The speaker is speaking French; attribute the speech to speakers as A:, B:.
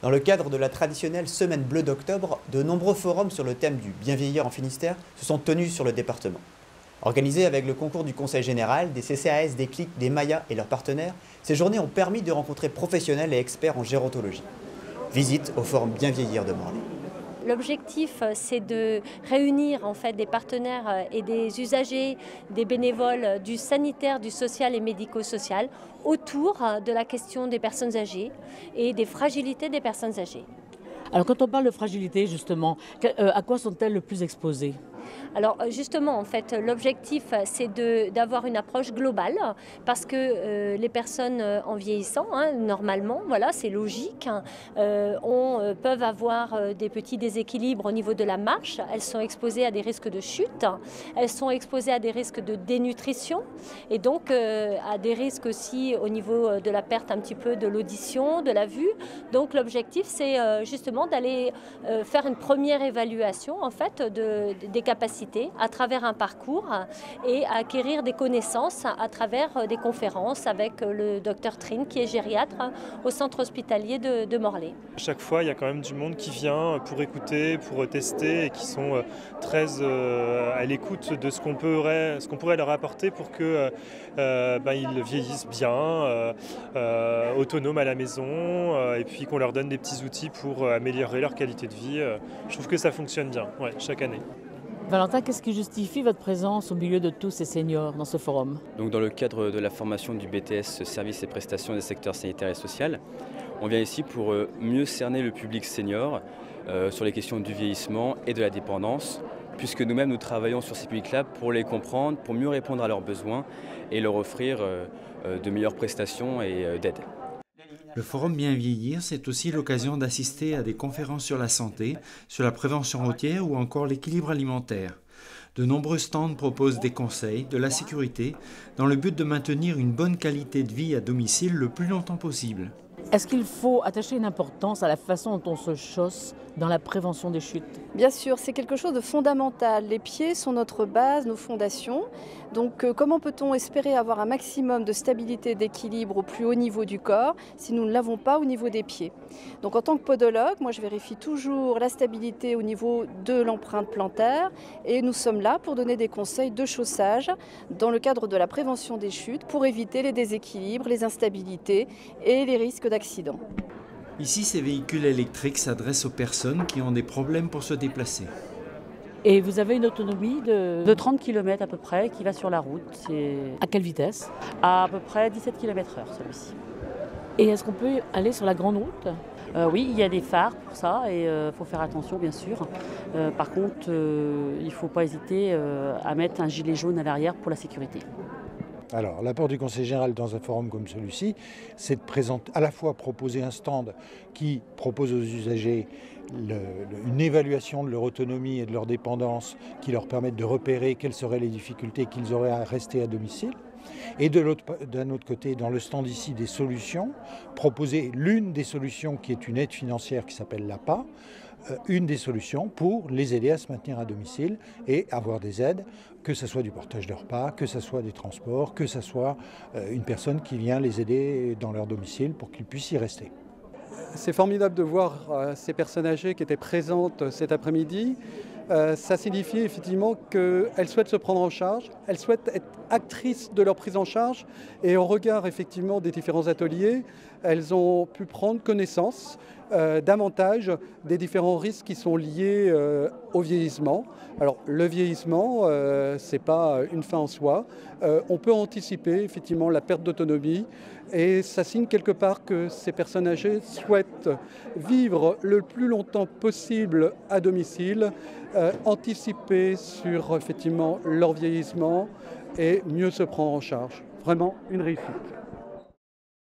A: Dans le cadre de la traditionnelle Semaine bleue d'octobre, de nombreux forums sur le thème du bien vieillir en Finistère se sont tenus sur le département. Organisés avec le concours du Conseil général, des CCAS, des CLIC, des Mayas et leurs partenaires, ces journées ont permis de rencontrer professionnels et experts en gérontologie. Visite au forum Bien vieillir de Morlaix.
B: L'objectif, c'est de réunir en fait des partenaires et des usagers, des bénévoles du sanitaire, du social et médico-social autour de la question des personnes âgées et des fragilités des personnes âgées.
C: Alors quand on parle de fragilité justement, euh, à quoi sont-elles le plus exposées?
B: Alors euh, justement, en fait, l'objectif, c'est d'avoir une approche globale parce que euh, les personnes euh, en vieillissant, hein, normalement, voilà, c'est logique, hein, peuvent avoir des petits déséquilibres au niveau de la marche. Elles sont exposées à des risques de chute, elles sont exposées à des risques de dénutrition et donc à des risques aussi au niveau de la perte un petit peu de l'audition, de la vue. Donc l'objectif, c'est justement d'aller faire une première évaluation en fait de, des capacités à travers un parcours et acquérir des connaissances à travers des conférences avec le docteur Trin qui est gériatre au centre hospitalier de, Morlaix.
D: Chaque fois, il y a quand même du monde qui vient pour écouter, pour tester et qui sont euh, très euh, à l'écoute de ce qu'on pourrait, qu'on pourrait leur apporter pour qu'ils euh, bah, vieillissent bien, autonomes à la maison et puis qu'on leur donne des petits outils pour améliorer leur qualité de vie. Je trouve que ça fonctionne bien ouais, chaque année.
C: Valentin, qu'est-ce qui justifie votre présence au milieu de tous ces seniors dans ce forum?
E: Donc dans le cadre de la formation du BTS Services et prestations des secteurs sanitaires et social, on vient ici pour euh, mieux cerner le public senior euh, sur les questions du vieillissement et de la dépendance, puisque nous-mêmes nous travaillons sur ces publics-là pour les comprendre, pour mieux répondre à leurs besoins et leur offrir euh, de meilleures prestations et d'aide.
F: Le forum Bien vieillir, c'est aussi l'occasion d'assister à des conférences sur la santé, sur la prévention routière ou encore l'équilibre alimentaire. De nombreux stands proposent des conseils, de la sécurité, dans le but de maintenir une bonne qualité de vie à domicile le plus longtemps possible.
C: Est-ce qu'il faut attacher une importance à la façon dont on se chausse dans la prévention des chutes?
G: Bien sûr, c'est quelque chose de fondamental. Les pieds sont notre base, nos fondations. Donc euh, comment peut-on espérer avoir un maximum de stabilité d'équilibre au plus haut niveau du corps si nous ne l'avons pas au niveau des pieds? Donc en tant que podologue, moi je vérifie toujours la stabilité au niveau de l'empreinte plantaire et nous sommes là pour donner des conseils de chaussage dans le cadre de la prévention des chutes pour éviter les déséquilibres, les instabilités et les risques d'accident.
F: Ici, ces véhicules électriques s'adressent aux personnes qui ont des problèmes pour se déplacer.
C: Et vous avez une autonomie de... 30 km à peu près qui va sur la route. À quelle vitesse? À à peu près 17 km/h celui-ci. Et est-ce qu'on peut aller sur la grande route? Euh, Oui, il y a des phares pour ça et il euh, faut faire attention bien sûr. Euh, par contre, il ne faut pas hésiter à mettre un gilet jaune à l'arrière pour la sécurité.
H: Alors, l'apport du Conseil général dans un forum comme celui-ci, c'est de présenter, à la fois proposer un stand qui propose aux usagers une évaluation de leur autonomie et de leur dépendance qui leur permette de repérer quelles seraient les difficultés qu'ils auraient à rester à domicile. Et d'un autre, côté, dans le stand ici, des solutions, proposer l'une des solutions qui est une aide financière qui s'appelle l'APA, euh, une des solutions pour les aider à se maintenir à domicile et avoir des aides, que ce soit du portage de repas, que ce soit des transports, que ce soit euh, une personne qui vient les aider dans leur domicile pour qu'ils puissent y rester.
I: C'est formidable de voir euh, ces personnes âgées qui étaient présentes cet après-midi. ça signifie effectivement qu'elles souhaitent se prendre en charge, elles souhaitent être actrices de leur prise en charge et au regard effectivement des différents ateliers, elles ont pu prendre connaissance euh, davantage des différents risques qui sont liés euh, au vieillissement. Alors le vieillissement, euh, ce n'est pas une fin en soi. on peut anticiper effectivement la perte d'autonomie et ça signe quelque part que ces personnes âgées souhaitent vivre le plus longtemps possible à domicile, anticiper sur effectivement leur vieillissement et mieux se prendre en charge. Vraiment une réussite.